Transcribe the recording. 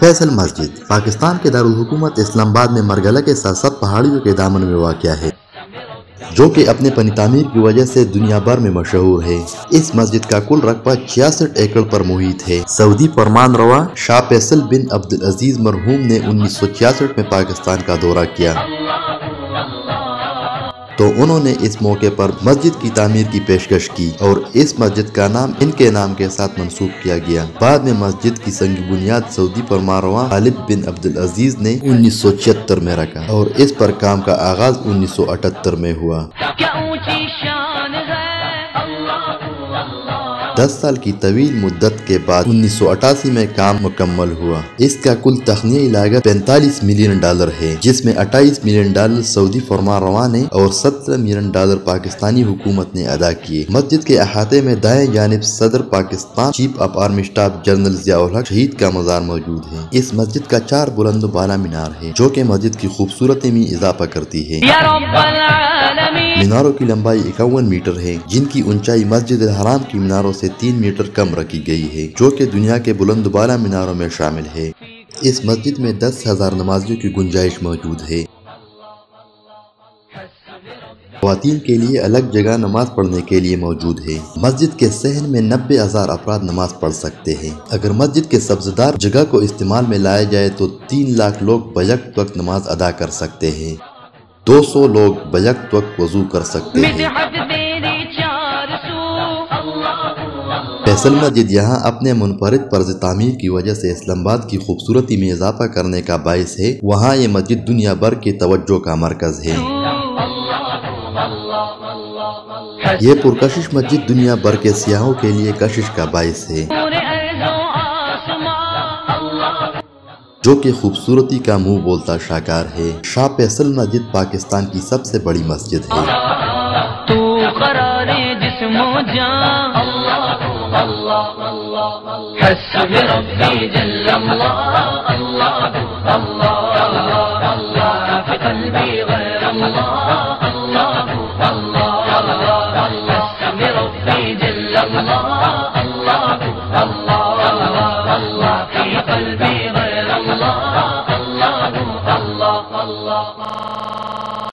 فیصل مسجد پاکستان کے دارالحکومت اسلام آباد میں مرگلہ کے ساتھ ساتھ پہاڑیوں کے دامن میں واقع ہے جو کہ اپنے پنی تعمیر کی وجہ سے دنیا بھر میں مشہور ہے۔ اس مسجد کا کل رقبہ 66 ایکڑ پر محیط ہے۔ سعودی فرمان روا شاہ فیصل بن عبدالعزیز مرحوم نے 1966 میں پاکستان کا دورہ کیا۔ تو انہوں نے اس موقع پر مسجد کی تعمیر کی پیشکش کی اور اس مسجد کا نام ان کے نام کے ساتھ منسوخ کیا گیا۔ بعد میں مسجد کی سنگ بنیاد سعودی پر مارواں غالب بن عبدالعزیز نے انیس سو چھتر میں رکھا اور اس پر کام کا آغاز انیس سو اٹھتر میں ہوا۔ دس سال کی طویل مدت کے بعد انیس سو اٹھاسی میں کام مکمل ہوا۔ اس کا کل تخنیہ لاگت پینتالیس ملین ڈالر ہے، جس میں اٹھائیس ملین ڈالر سعودی فرما رواں نے اور سترہ ملین ڈالر پاکستانی حکومت نے ادا کیے۔ مسجد کے احاطے میں دائیں جانب صدر Pakistan chief of army staff general Zia ul-Haq شہید کا مزار موجود ہے۔ اس مسجد کا چار بلند و بالا مینار ہے، جو کہ مسجد کی خوبصورتی میں اضافہ کرتی ہے۔ یا رب العالمین! میناروں کی لمبائی اکاون میٹر ہے، جن کی اونچائی مسجد الحرام کی میناروں سے تین میٹر کم رکھی گئی ہے، جو کہ دنیا کے بلند بالا میناروں میں شامل ہے۔ اس مسجد میں دس ہزار نمازیوں کی گنجائش موجود ہے۔ خواتین کے لیے الگ جگہ نماز پڑھنے کے لیے موجود ہے۔ مسجد کے صحن میں نبے ہزار افراد نماز پڑھ سکتے ہیں۔ اگر مسجد کے سبزدار جگہ کو استعمال میں لایا جائے تو تین لاکھ لوگ بیک وقت نماز ادا کر سکتے ہیں۔ دو سو لوگ بیک وقت وضو کر سکتے ہیں۔ فیصل مسجد یہاں اپنے منفرد طرز تعمیر کی وجہ سے اسلام آباد کی خوبصورتی میں اضافہ کرنے کا باعث ہے۔ وہاں یہ مسجد دنیا بھر کی توجہ کا مرکز ہے۔ یہ پرکشش مسجد دنیا بھر کے سیاحوں کے لیے کشش کا باعث ہے۔ جو کہ خوبصورتی کا منہ بولتا شاکار ہے۔ شاہ اصل مسجد پاکستان کی سب سے بڑی مسجد ہے۔ تو